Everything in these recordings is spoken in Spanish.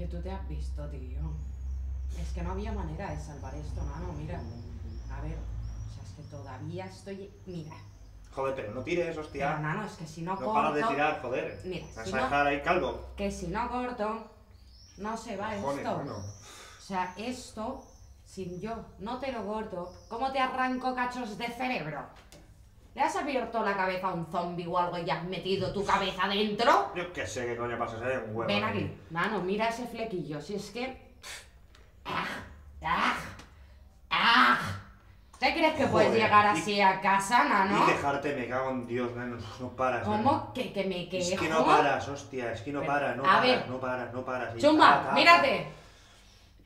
Que tú te has visto, tío. Es que no había manera de salvar esto, mano. Mira. A ver. O sea, es que todavía estoy. Mira. Joder, pero no tires, Pero, hostia. nano, es que si no, No corto. paras de tirar, joder. Mira, Vas si a no- dejar ahí calvo. Que si no corto. No se va Cojones, esto. mano. O sea, esto, sin yo no te lo corto, ¿cómo te arranco cachos de cerebro? ¿Le has abierto la cabeza a un zombie o algo y has metido tu cabeza dentro? Yo qué sé qué coño pasa, se un huevo. Ven aquí, mano, mira ese flequillo. Si es que. ¡Ah! ¡Ah! ¡Ah! ¿Te crees que puedes llegar y- así a casa, nano? Y dejarte, me cago en Dios, no, no paras. nano. ¿Cómo que, que me quejo? Es que no paras, hostia, es que no Pero, paras, no a paras, ver. no paras, no paras. y Chumba, ta, ta, mírate.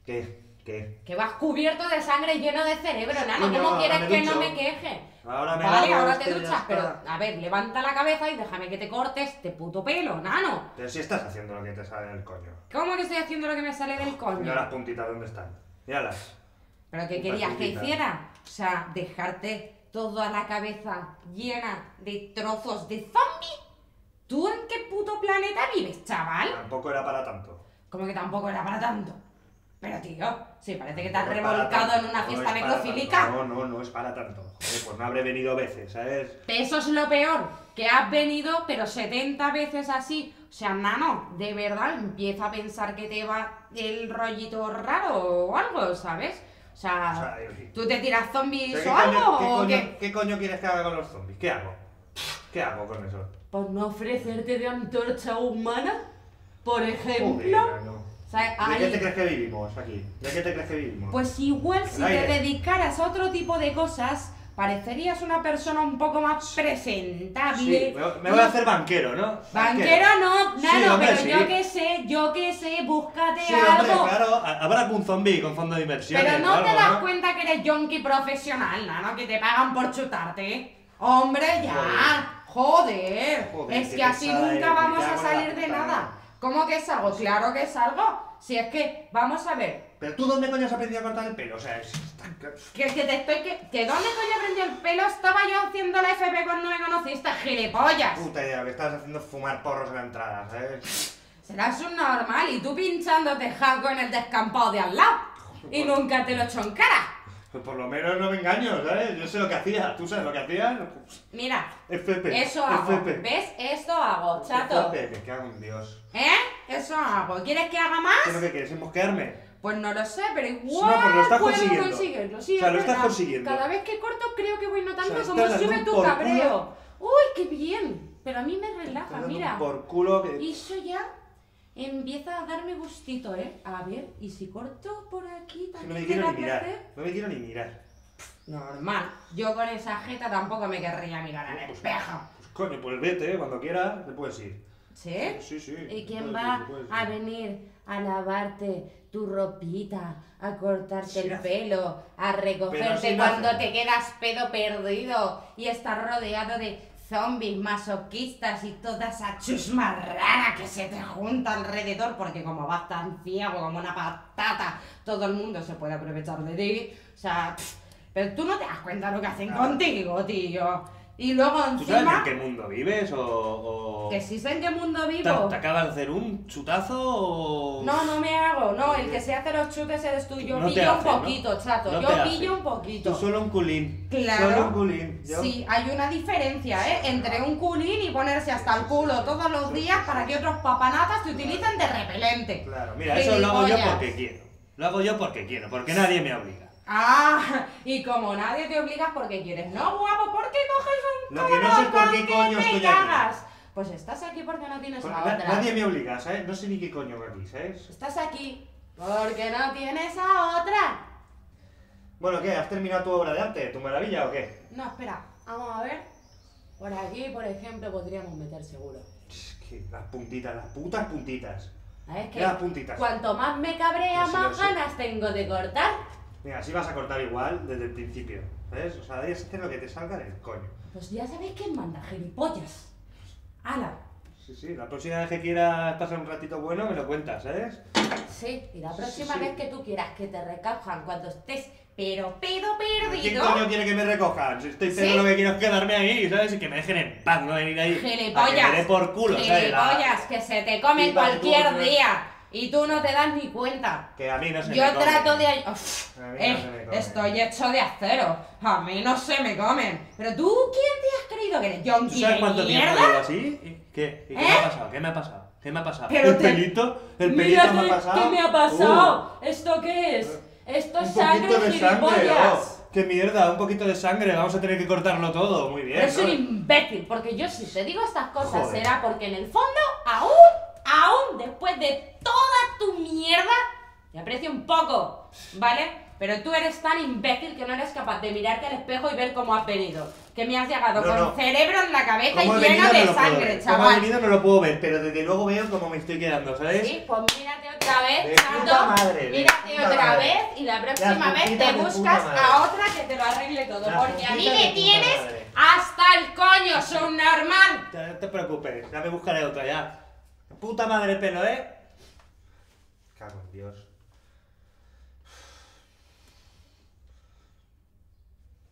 ¿Qué? ¿Qué? Que vas cubierto de sangre y lleno de cerebro, nano. ¿Cómo quieres que no me queje? Ahora me Vale, ahora te duchas, pero a ver, levanta la cabeza y déjame que te cortes este puto pelo, nano. Pero si estás haciendo lo que te sale del coño. ¿Cómo que estoy haciendo lo que me sale del Mira coño? las puntitas, ¿dónde están? Míralas. ¿Pero qué querías que hiciera? O sea, dejarte toda la cabeza llena de trozos de zombie. ¿Tú en qué puto planeta vives, chaval? Tampoco era para tanto. Como que tampoco era para tanto. Pero tío, sí, parece que te has No revolcado en una no fiesta es para necrofílica. No, no, no es para tanto. Joder, pues no habré venido veces, ¿sabes? Eso es lo peor, que has venido, pero 70 veces así. O sea, nano, de verdad empieza a pensar que te va el rollito raro o algo, ¿sabes? O sea, O sea, yo- ¿tú te tiras zombies ¿Qué o coño, algo? qué o coño- qué? qué coño quieres que haga con los zombies? ¿Qué hago? ¿Qué hago con eso? Por no ofrecerte de antorcha humana, por ejemplo. O sea, ¿De qué te crees que vivimos aquí? ¿De qué te crees que vivimos? Pues igual si te dedicaras a otro tipo de cosas, parecerías una persona un poco más presentable. Sí, me, me voy a hacer banquero, ¿no? Banquero no, Sí, nano, hombre, pero sí. yo qué sé, yo qué sé, búscate Sí, hombre, algo. claro. Habrá algún zombie con fondo de inversión. pero no te algo, das ¿no? cuenta que eres yonki profesional, nano, que te pagan por chutarte. Hombre, ya. Joder. Joder, es que así nunca vamos a salir de nada. ¿Cómo que es algo? Claro que es algo. Si es que, vamos a ver, Pero tú, ¿dónde coño has aprendido a cortar el pelo? O sea, es. Que, que te estoy que. ¿Que dónde coño prendió el pelo? Estaba yo haciendo la FP cuando me conociste, gilipollas. Puta idea, lo que estás haciendo es fumar porros en la entrada, ¿sabes? Serás un normal y tú pinchándote jaco en el descampado de al lado. Y nunca te lo cara. Pues por lo menos no me engaño, ¿sabes? Yo sé lo que hacía. ¿Tú sabes lo que hacías? Mira, FP. eso hago. FP. ¿Ves? Esto hago, chato. FP, me cago en Dios. ¿Eh? Eso hago. ¿Quieres que haga ¿Qué es lo más? que quieres? ¿Embosquearme? Pues no lo sé, pero No, igual pues lo estás puedo consiguiendo. conseguirlo. Sí, O sea, es lo estás verdad. consiguiendo. Cada vez que corto creo que voy notando O sea, cómo sube tu cabreo. Uy, qué bien. Pero a mí me relaja, mira. Por culo que... Y eso ya empieza a darme gustito, ¿eh? A ver, y si corto por aquí que no también me quiero ni mirar. No me quiero ni mirar. Normal. Yo con esa jeta tampoco me querría mirar al Pues, espejo. pues coño, pues vete, ¿eh? cuando quieras, te puedes ir. ¿Sí? Sí, sí. ¿Y quién puedes va puedes a venir a lavarte tu ropita, a cortarte el pelo, a recogerte cuando hace. te quedas pedo perdido y estar rodeado de zombies masoquistas y toda esa chusma rara que se te junta alrededor porque como vas tan ciego como una patata, todo el mundo se puede aprovechar de ti. O sea, pff, pero tú no te das cuenta lo que hacen Claro. contigo, tío. Y luego ¿Tú sabes en encima... qué mundo vives o...? o... Que si sé en qué mundo ¿Te, vivo. te acaba de hacer un chutazo o...? No, no me hago, no, el que se hace los chutes eres tú, yo No te pillo hace, un ¿no? poquito, chato, No yo te pillo un poquito. Tú solo un culín. Claro. Solo un culín. Yo- Sí, hay una diferencia, ¿eh? Entre un culín y ponerse hasta el culo todos los días para que otros papanatas te utilicen de repelente. Claro, mira, eso lo hago yo porque quiero. Lo hago yo porque quiero, porque nadie me obliga. Ah, y como nadie te obliga porque quieres, no, guapo, ¿por qué coges un Lo que no sé es por qué coño que estoy aquí. Pues estás aquí porque no tienes Porque a otra. nadie me obliga, ¿sabes? No sé ni qué coño aquí, ¿sabes? Estás aquí porque no tienes a otra. Bueno, ¿qué? ¿Has terminado tu obra de arte? ¿Tu maravilla o qué? No, espera, vamos a ver. Por aquí, por ejemplo, podríamos meter seguro. Es que las puntitas, las putas puntitas. ¿Sabes qué? Las puntitas. Cuanto más me cabrea, más ganas tengo de cortar. Mira, así vas a cortar igual desde el principio, ¿sabes? O sea, debes hacer lo que te salga del coño. Pues ya sabéis quién manda, gilipollas. ¡Hala! Sí, sí, la próxima vez que quieras pasar un ratito bueno me lo cuentas, ¿sabes? Sí, y la Sí, próxima sí. vez que tú quieras que te recojan cuando estés pero pedo ¿Quién perdido. coño quiere que me recojan? Si estoy ¿Sí? pedo lo que quiero quedarme ahí, ¿sabes? Y que me dejen en paz, no venir ahí. A que me dé Gilipollas. por culo, ¿sabes? La- Gilipollas, que se te comen cualquier turno. día. Y tú no te das ni cuenta. Que a mí no se me Yo come. trato de... Uf, A mí no eh, se me come. estoy hecho de acero. A mí no se me comen. Pero tú, ¿quién te has creído que eres? ¿Tú ¿Yonki sabes cuánto tiempo llevo así? ¿Y ¿Qué? ¿Y qué me ¿Eh? ha pasado? ¿Qué me ha pasado? ¿Qué me ha pasado? Pero ¿El te- pelito? ¿El pelito Mira me ha qué- pasado? ¿Qué me ha pasado? ¿Esto qué es? Esto Uh, es un sangre, poquito de sangre, gilipollas. oh, ¡Qué mierda! Un poquito de sangre, vamos a tener que cortarlo todo. Muy bien. Eres ¿no? un imbécil, porque yo si te digo estas cosas Joder. será porque en el fondo, aún, aún después de toda tu mierda, te aprecio un poco, ¿vale? Pero tú eres tan imbécil que no eres capaz de mirarte al espejo y ver cómo has venido. Que me has llegado No, con no. cerebro en la cabeza y ¿Cómo he lleno de no sangre, ver. ¿Cómo he chaval. venido? No lo puedo ver, pero desde luego veo cómo me estoy quedando, ¿sabes? Sí, pues mírate otra vez, De puta madre, de mírate puta otra madre. vez y la próxima Las vez te buscas a otra que te lo arregle todo. Las porque a mí me tienes madre. hasta el coño, subnormal. No te preocupes, ya me buscaré otra ya. Puta madre el pelo, ¿eh? Cago en Dios.